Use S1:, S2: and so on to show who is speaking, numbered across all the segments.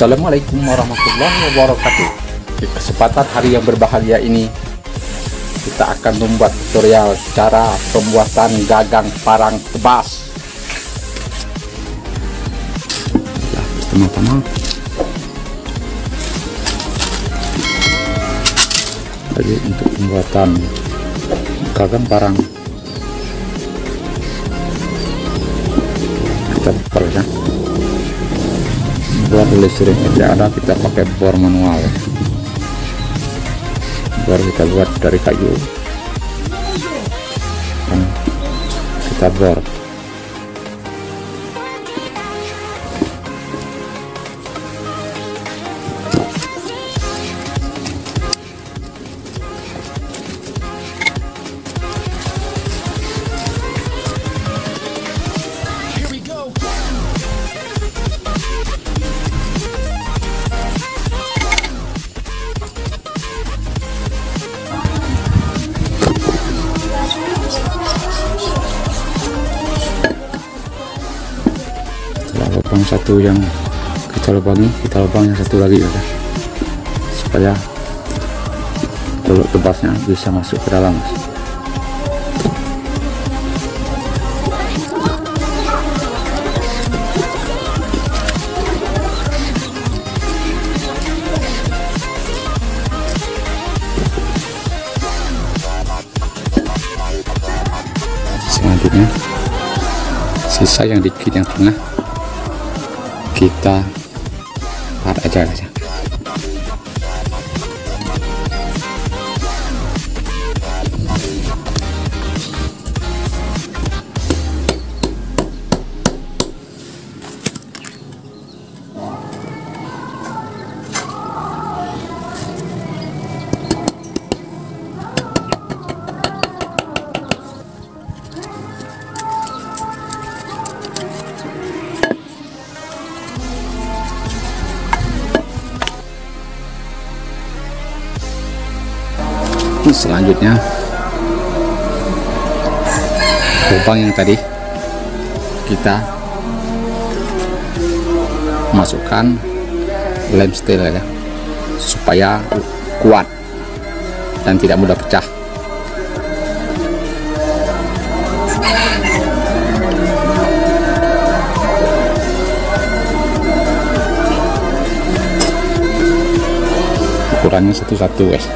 S1: Assalamualaikum warahmatullahi wabarakatuh. Di kesempatan hari yang berbahagia ini Kita akan membuat tutorial cara pembuatan gagang parang tebas Nah, pertama-tama Jadi untuk pembuatan gagang parang Kita bor ya bor listrik tidak ada kita pakai bor manual. Bor kita buat dari kayu. Dan kita bor satu yang kita lubangi kita lubang yang satu lagi ya supaya telur tebasnya bisa masuk ke dalam selanjutnya sisa yang dikit yang tengah kita. Tarik aja aja selanjutnya. Lubang yang tadi kita masukkan lem steel ya supaya kuat dan tidak mudah pecah. Ukurannya satu-satu guys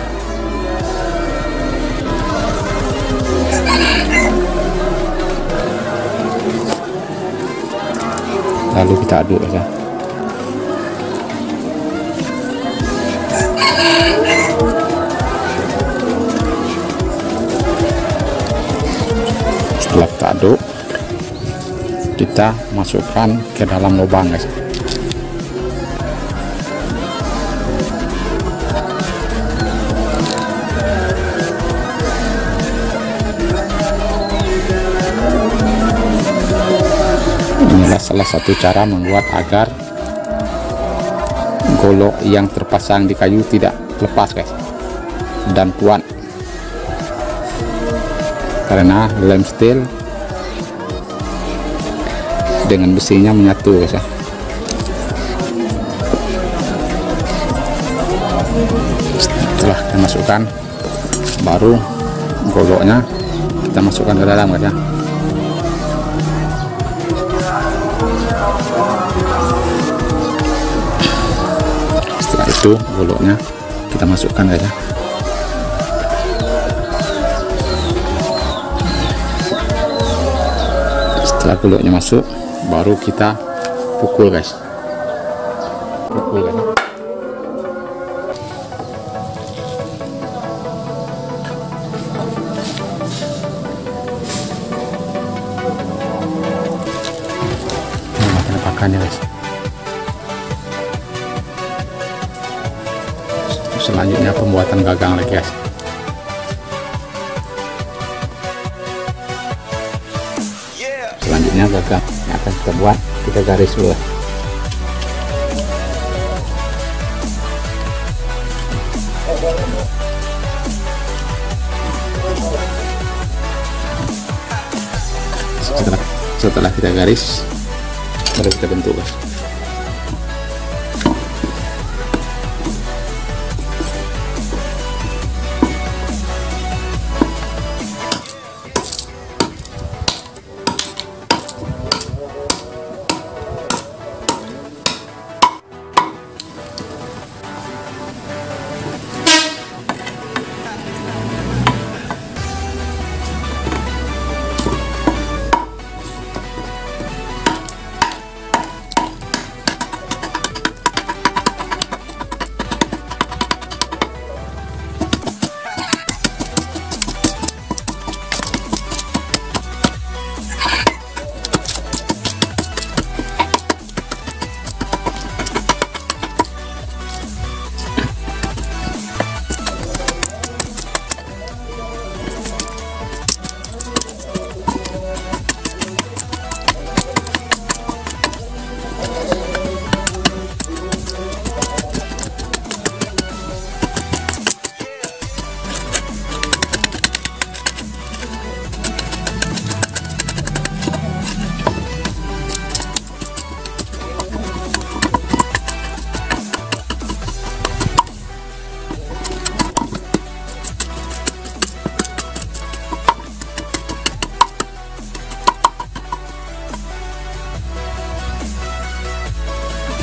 S1: lalu kita aduk saja. Setelah kita aduk kita masukkan ke dalam lubang guys salah satu cara membuat agar golok yang terpasang di kayu tidak lepas guys dan kuat. Karena lem steel dengan besinya menyatu guys ya. Setelah kita masukkan baru goloknya kita masukkan ke dalam guys ya itu goloknya. Kita masukkan aja. Setelah goloknya masuk baru kita pukul guys. Pukul guys. Nah, penampakannya guys selanjutnya pembuatan gagang lagi guys. Selanjutnya gagang yang akan kita buat kita garis dulu setelah setelah kita garis baru kita bentuk guys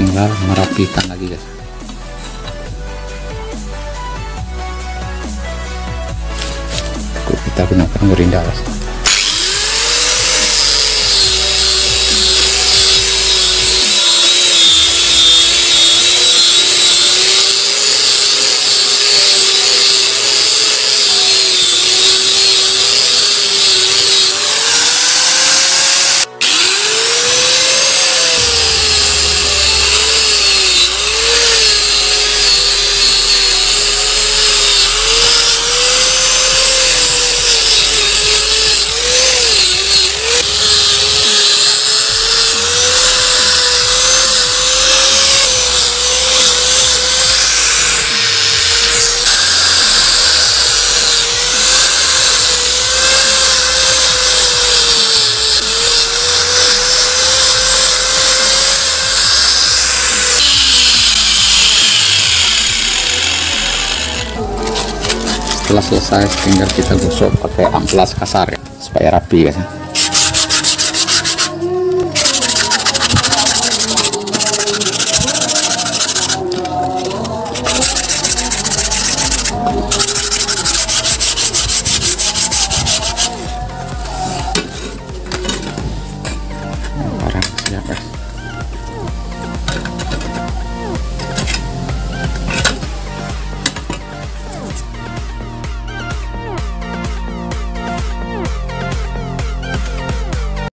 S1: tinggal merapikan lagi guys. Kita gunakan gerinda guys setelah selesai tinggal kita gosok pakai amplas kasar ya supaya rapi guys ya.